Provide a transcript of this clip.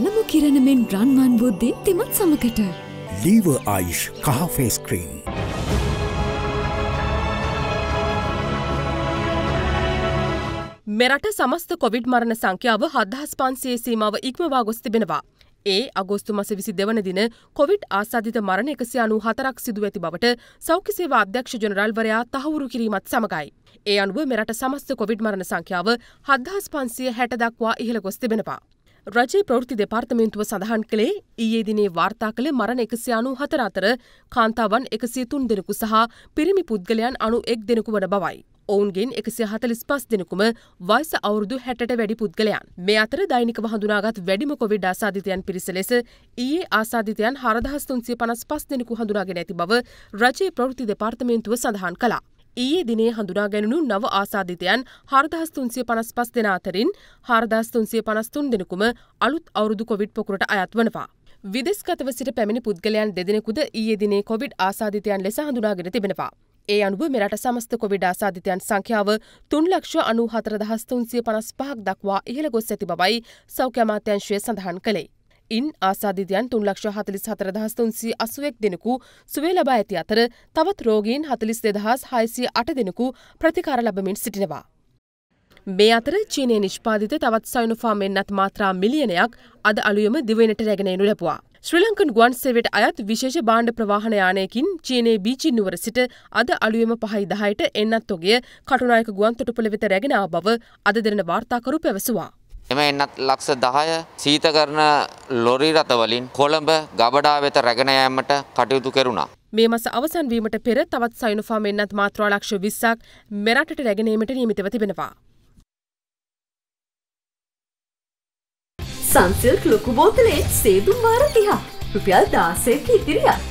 අලමු කිරණමෙන් රන්වන් වූ දීප්තිමත් සමකට. ලීව ආයිෂ් කහෆේස් ක්‍රීම්. මෙරට සමස්ත කොවිඩ් මරණ සංඛ්‍යාව හදහස් පන්සේ සීමාව ඉක්මවා ගොස් තිබෙනවා. ඒ අගෝස්තු මස විසි දෙවන දින කොවිඩ් ආසාධිත මරණ එකසි අනු හතරක් සිදුව ඇති බවට සෞඛ්‍යසේවා අධ්‍යක්ෂ ජනරල්වරයා තහවුරු කිරීමත් සමගයි. ඒ අනුව මෙරට සමස්ත කොවිඩ් මරණ සංඛ්‍යාව හදහස් පන්සිය හැට දක්වා ඉහළ ගොස් තිබෙනවා. රජයේ ප්‍රවෘත්ති දෙපාර්තමේන්තුව සඳහන් කළේ ඊයේ දිනේ වාර්තා කළ මරණ එකසිය අනු හතර අතර කාන්තාවන් එකසිය තුන් දෙනෙකු සහ පිරිමි පුද්ගලයන් අනු එක් දෙනෙකු වන බවයි. ඔවුන්ගෙන් එකසිය හතලිස් පස් දෙනෙකුම වයස අවුරුදු හැටට වැඩි පුද්ගලයන්. මේ අතර දෛනිකව හඳුනාගත් වැඩිම කොවිඩ් ආසාධිතයන් පිරිස ලෙස ඊයේ ආසාධිතයන් හරදහස් තුන්සිය පනස් පස් දෙනෙකු හඳුනාගෙන ඇති බව රජයේ ප්‍රවෘත්ති දෙපාර්තමේන්තුව සඳහන් කළා. ඊයේ දිනේ හඳුනා ගැනුණු නව ආසාධිතයන් හරදහස් තුන්සිය පනස් පස් දෙන අතරින් හරදස් තුන්සිය පනස්තුන් දෙනෙකුම අලුත් අවුරුදු කොවිඩ් පොකුරට අයත් වනවා. විදෙස්ගතව සිට පැමිණි පුද්ගලයන් දෙදෙනෙකුද ඊයේ දිනේ කොවිඩ් ආසාධිතයන් ලෙස හඳුනාගෙන තිබෙනවා. ඒ අනුව මෙරට සමස්ත කොවිඩ ආසාධිතයන් සංඛ්‍යාව තුන් ලක්ෂ අනු හතර දහස් තුන්සිය පනස් පහක් දක්වා ඉහළ ගොස් ඇති බවයි සෞඛ්‍ය අමාත්‍යංශය සඳහන් කළේ. ඉන් ආසාධිතයන් තුන් ලක්ෂ හතලිස් හතර දහස් තුන්සී අසුවෙක් දෙනෙකු සුවේ ලබා ඇති අතර තවත් රෝගීන් හතලිස් දෙදහස් හයිසිය අට දෙනෙකු ප්‍රතිකාර ලබමින් සිටිනවා. මේ අතර චීනය නිෂ්පාදිත තවත් සයිනොෆාම් එන්නත් මාත්‍රා මිලියනයක් අද අලුයම දිවෙනට රැගෙනයනු ලැබවා. ශ්‍රී ලංකන් ගුවන් සෙවට අයත් විශේෂ බාණ්ඩ ප්‍රවාහන යානයකින් චීනයේ බීචින් නුවර සිට අද අලුයම පහයි දහයට එන්නත් ඔගේ කටුනායක ගුවන් තොටුපළ වෙත රැගෙන ආ බව අද දෙරන වාර්තාකරු පැවසුවා. එම එන්නත් ලක්ෂ දහය සීත කරන ලොරි රථවලින් කොළඹ ගබඩා වෙත රැගෙන යෑමට කටයුතු කෙරුණා. මේ මස අවසන් වීමට පෙර තවත් සයිනොෆාම් එන්නත් මාත්‍රා ලක්ෂ විස්සක් මෙරටට රැගෙනීමට නියමිතව තිබෙනවා. සංසිල්ක් ලොකු බෝතලේ සේදුම් වාර තිහා රුපියල් දාසයක ඉතිරියක්.